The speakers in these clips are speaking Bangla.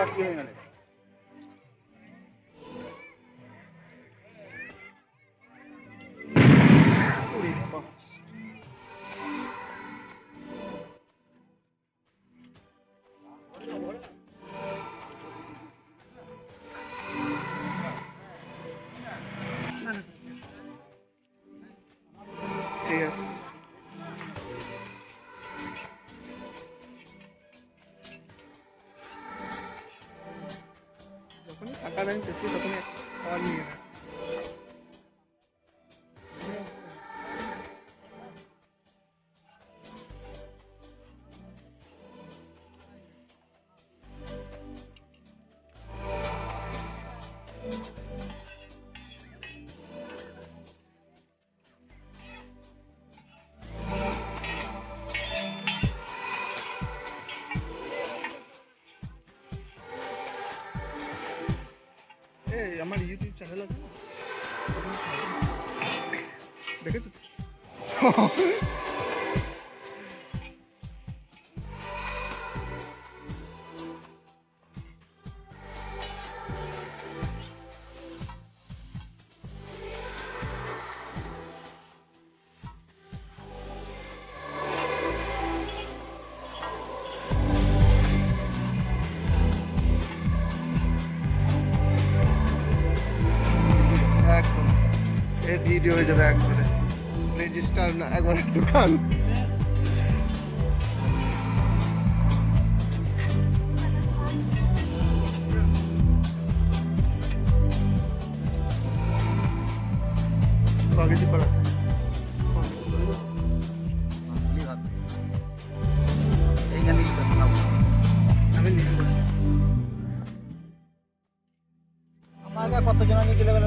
what you 能只接手后面，哦，你。আমার ইউটিউব চ্যানেল আছে না ওখানে ছাড়বো। দেখেছো ভিডিও হয়ে যাবে একবারে। রেজিস্টার না, একবারে দোকান বাগেজি পাড়া। এইখানে কি আমি লিখব আমাকে কতজন নিয়ে চলে গেল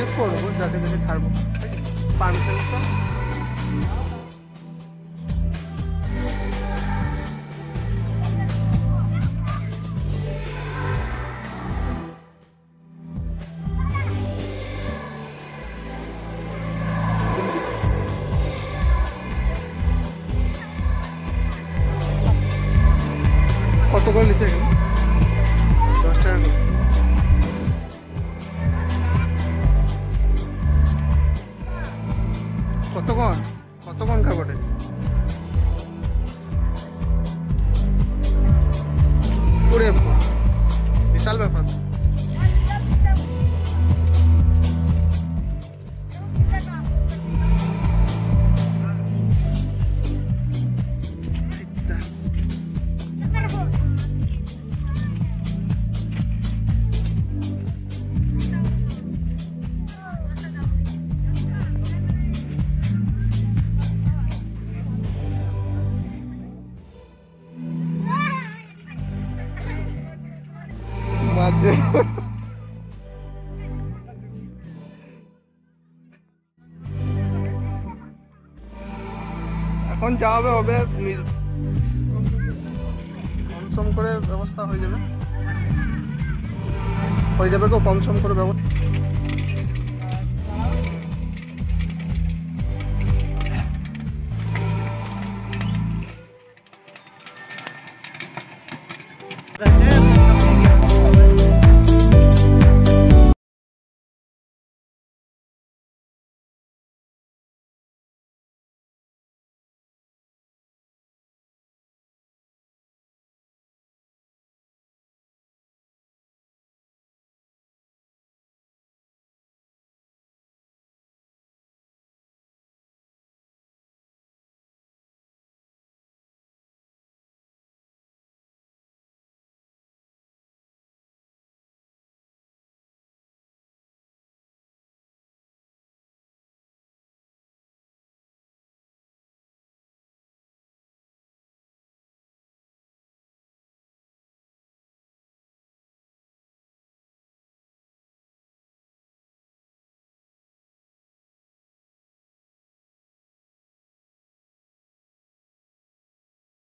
জিজ্ঞেস করব যাকে যাকে ছাড়বো। পারমিশনটা কত করে নিচ্ছে এখানে? দশ টাকা করে এখন যা হবে হবে কমসম কম সম করে ব্যবস্থা হয়ে যাবে। হয়ে যাবে গো, কম সম করে ব্যবস্থা।